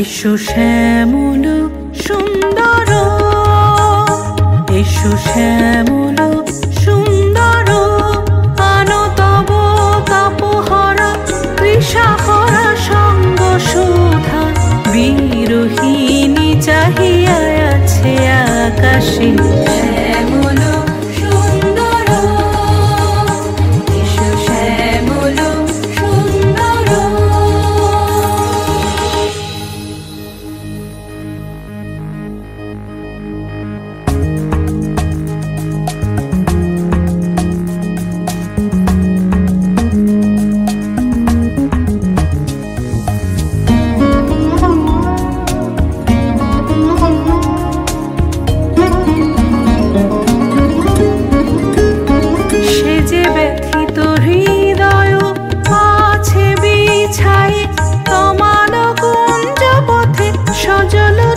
এসো শ্যামল সুন্দর। এসো শ্যামল সুন্দর। আনো তব তাপহরা তৃষাহরা সঙ্গ সুধা। বিরোহিণী চাহিয়া আছে আকাশে।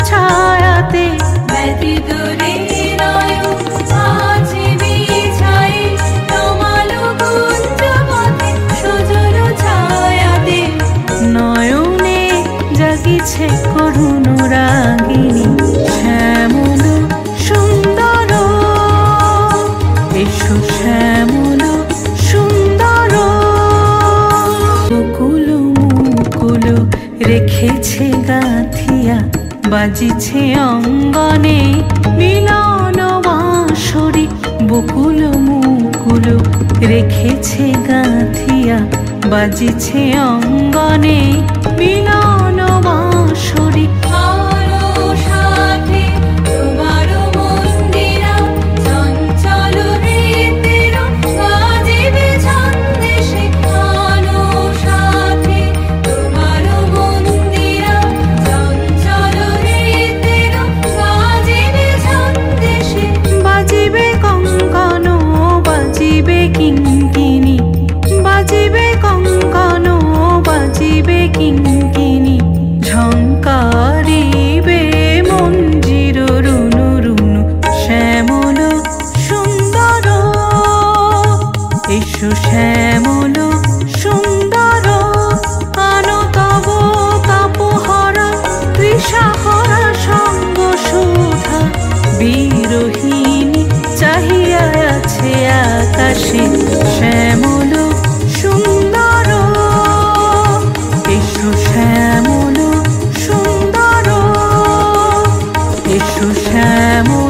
ছায়াতে নয়নে জাগিছে করুণ রাগিনী শ্যামল সুন্দর। এসো শ্যামল সুন্দর। মুকুল মুকুল রেখেছে গাথিয়া বাজিছে অঙ্গনে মিলন বাঁশরি বকুল মুকুল রেখেছে গাঁথিয়া। বাজিছে অঙ্গনে মিলন এসো শ্যামল, সুন্দর আনো তব কাপহরা তৃষাহরা সঙ্গ সুধা, বিরোহিণী চাহিয়া আছে আকাশে। শ্যামল, সুন্দর, এসো শ্যামল, সুন্দর, এসো শ্যামল।